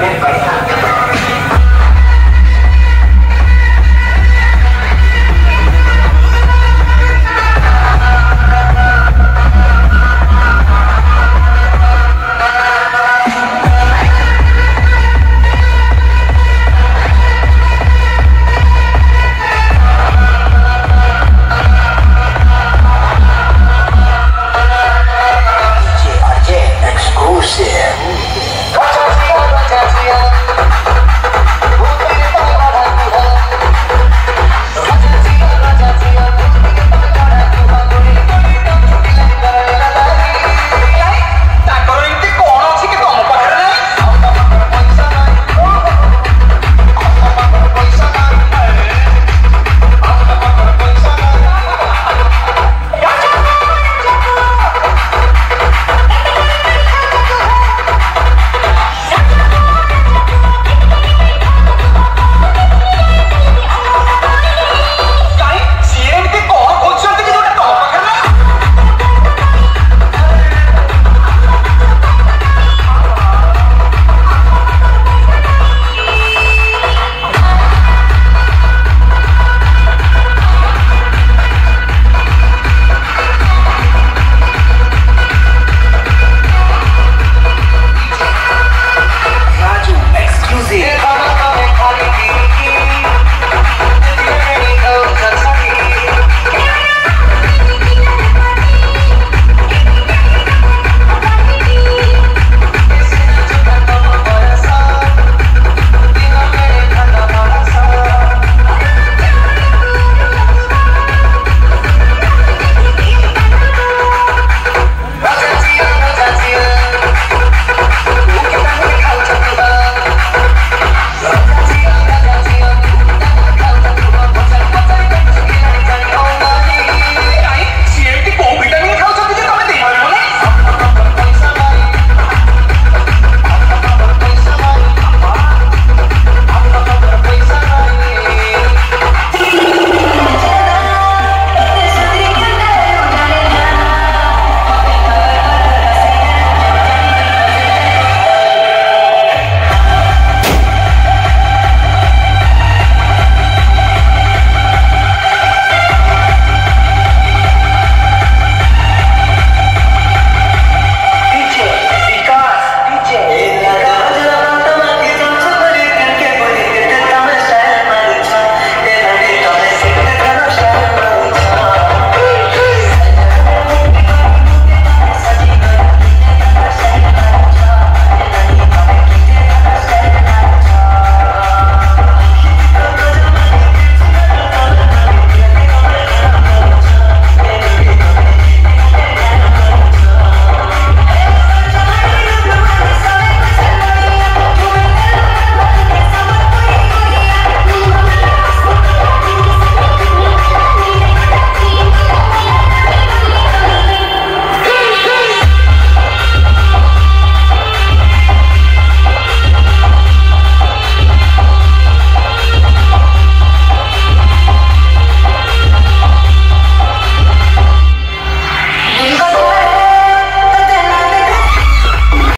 เป็นไปทาง